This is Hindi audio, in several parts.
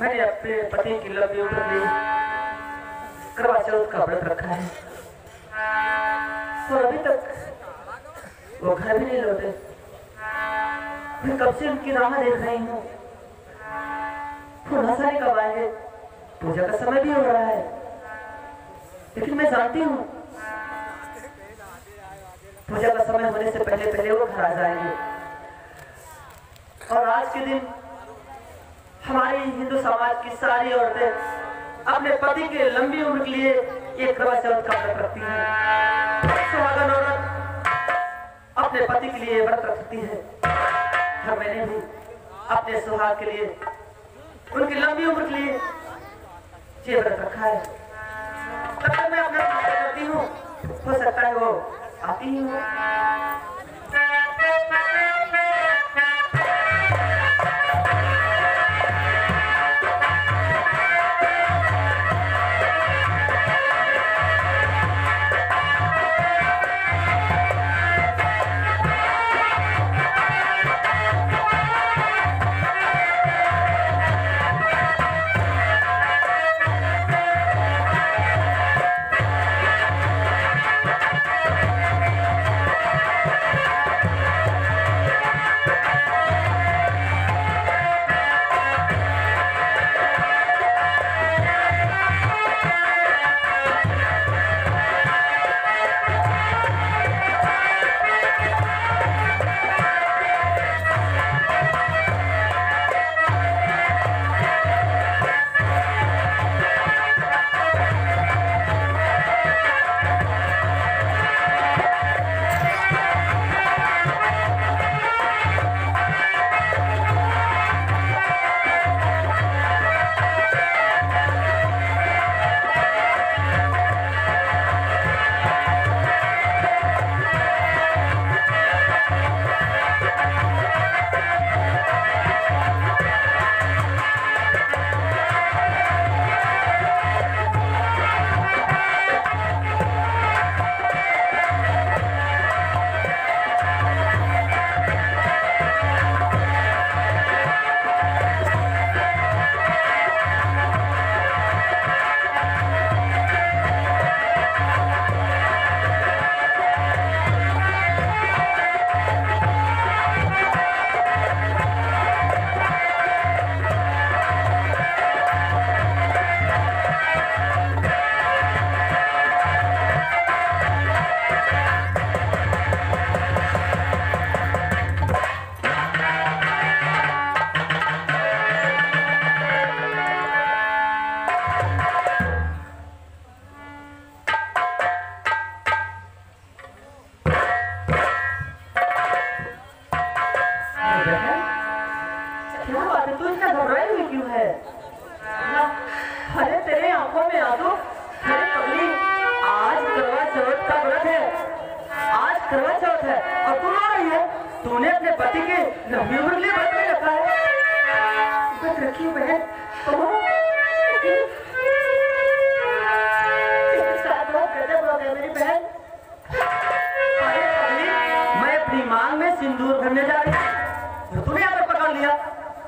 मैंने अपने पति की लंबी उम्र के लिए करवा चौथ का व्रत रखा है। और अभी तक वो घर भी नहीं लौटे। मैं कब से उनकी राह देख रही हूँ। थोड़ा सा कब आएँगे। पूजा का समय भी हो रहा है। लेकिन मैं जानती हूँ, पूजा का समय होने से पहले पहले वो घर आ जाएँगे। और आज के दिन हमारी हिंदू समाज की सारी औरतें अपने पति के लंबी उम्र के लिए ये करवा चौथ का व्रत रखती हैं। सुहागन औरत अपने पति के लिए व्रत रखती है। और मैंने भी अपने सुहाग के लिए, उनकी लंबी उम्र के लिए ये व्रत रखा है। तब तक मैं अपना करती हूँ, हो सकता है वो आती ही हो।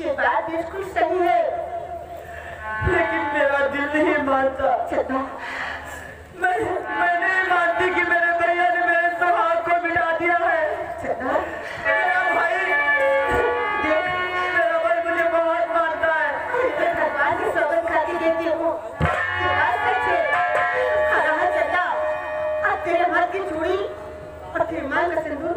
ये बात बिल्कुल सही है। लेकिन मेरा दिल नहीं मानता। मैं मैं नहीं मानती कि मेरे भैया ने मेरे सुहाग को मिटा दिया है। मेरा भाई मेरा भाई मुझे बहुत मानता है। तो खाती देती हूँ। हाँ, हाँ, तेरे हाथ की चूड़ी और फिर मांग सिंदूर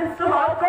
इस त्योहार को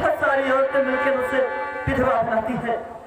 बहुत सारी औरतें मिलकर उसे विधवा बनाती है।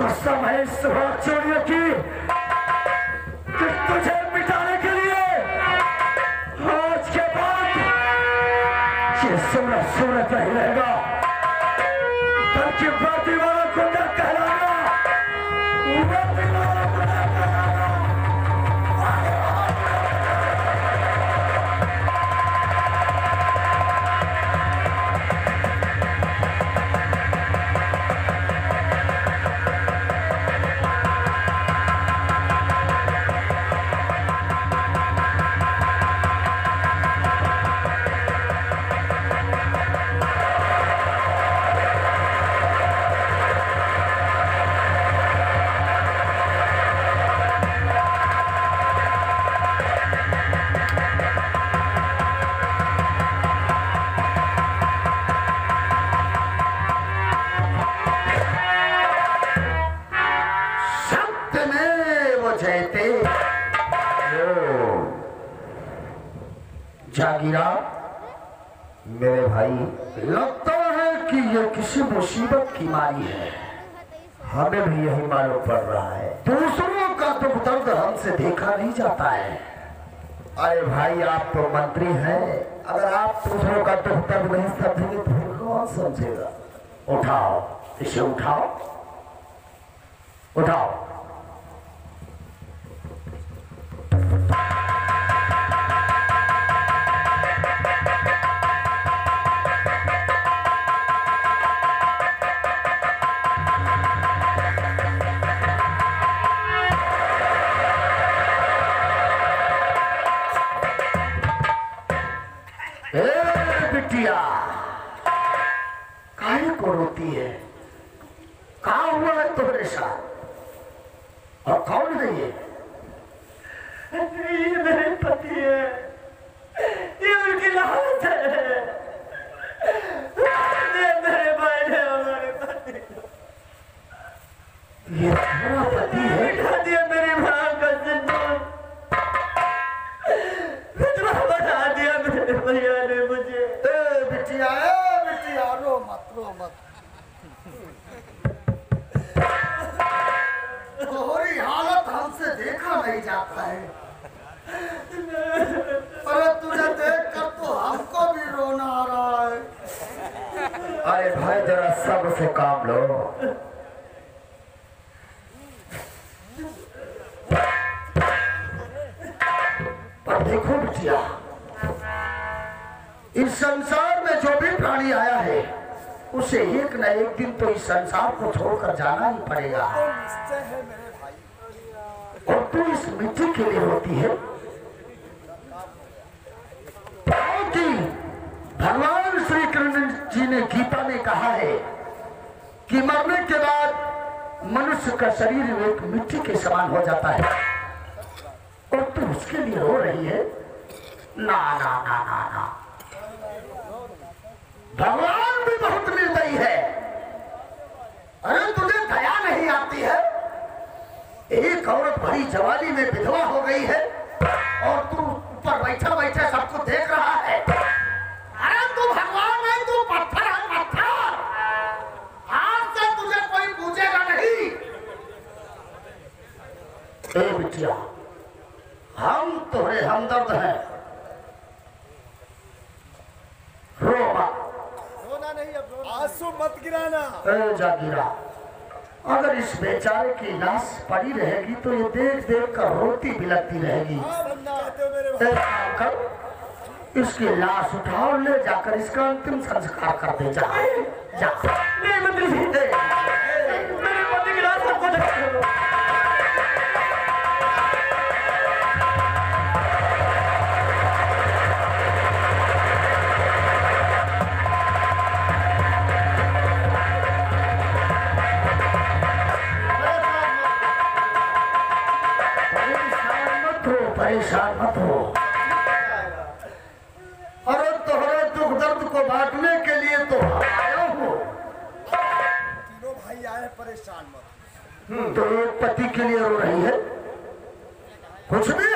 कसम है चोरियों की। कि तुझे मिटाने के लिए? आज के बाद ये सोना सोना का ही रहेगा बाती वाला गुंडा कहलाएगा जागीरा मेरे भाई, लगता है कि यह किसी मुसीबत की मारी है। हमें भी यही मालूम पड़ रहा है। दूसरों का दुख दर्द हमसे देखा नहीं जाता है। अरे भाई, आप तो मंत्री हैं। अगर आप दूसरों का दुख दर्द नहीं समझेंगे तो कौन समझेगा? उठाओ, इसे उठाओ। उठाओ। बिटिया काहे को रोती है? कहा हुआ है तुम्हारे साथ? और कौन है ये? मेरे पति है। ये उनकी लाश है। ये मेरे भाई ने हमारे पति। ये तुम्हारा पति है? रो मत तुम्हारी हालत हमसे देखा नहीं जाता है। अरे तुझे देख कर तो हमको भी रोना आ रहा है। अरे भाई जरा सबसे काम लो। पर देखो बिटिया इस संसार में जो भी प्राणी आया है उसे एक न एक दिन तो इस संसार को छोड़कर जाना ही पड़ेगा। और तू इस मिट्टी के लिए होती है। भगवान श्री कृष्ण जी ने गीता में कहा है कि मरने के बाद मनुष्य का शरीर एक मिट्टी के समान हो जाता है। और तू उसके लिए रो रही है। ना ना ना ना ना। भगवान भी बहुत निर्दयी है अरे तुझे दया नहीं आती है। एक औरत भरी जवानी में विधवा हो गई है और तू ऊपर बैठा बैठा सबको देख रहा है। अरे तू भगवान नहीं तू पत्थर है, पत्थर। आज से तुझे कोई पूछेगा नहीं। बिटिया, हम तुम्हारे हमदर्द हैं। रो मत रोना नहीं अब रोना आँसू मत गिराना। ए जागीरा अगर इस बेचारे की लाश पड़ी रहेगी तो ये देख देख कर रोती बिलकती रहेगी। हो इसकी लाश उठाओ ले जाकर इसका अंतिम संस्कार कर दे। जा जा। परेशान मत हो। अरे तोहरे दुख दर्द को बांटने के लिए तो आया हो। तीनों भाई आए परेशान मत तो एक पति के लिए रो रही है। कुछ भी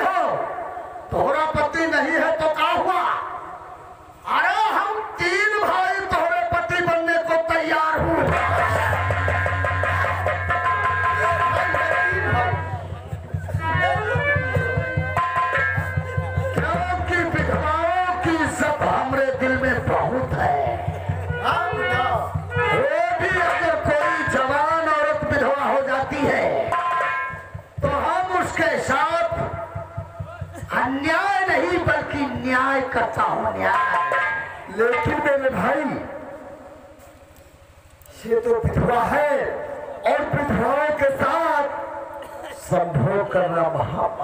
न्याय करता हूँ लेकिन मेरे भाई, ये तो विधवा है और विधवाओं के साथ संभोग करना महापाप